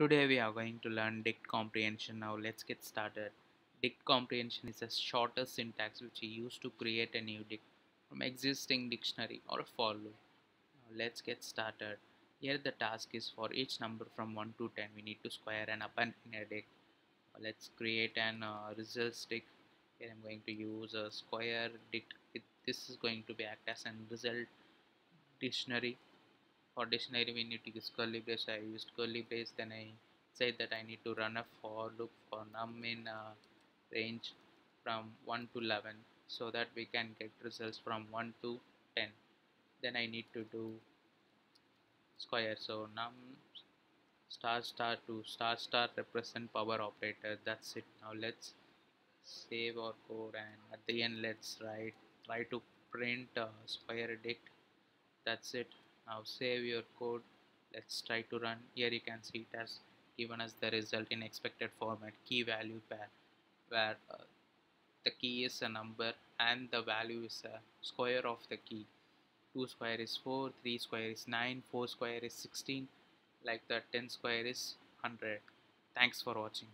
Today we are going to learn dict comprehension. Now let's get started. Dict comprehension is a shorter syntax which we use to create a new dict from existing dictionary or a for loop. Now let's get started. Here the task is for each number from 1 to 10 we need to square and append in a dict. Let's create an uh, results dict. Here I'm going to use a square dict. It, this is going to be act as an result dictionary for dictionary we need to use curly brace. I used curly brace then I said that I need to run a for loop for num in uh, range from 1 to 11 so that we can get results from 1 to 10 then I need to do square so num star star to star star represent power operator. That's it. Now let's save our code and at the end let's write try to print uh, square dict. That's it now save your code. Let's try to run. Here you can see it has given us the result in expected format. Key value pair where uh, the key is a number and the value is a square of the key. 2 square is 4 3 square is 9 4 square is 16 like that 10 square is 100 thanks for watching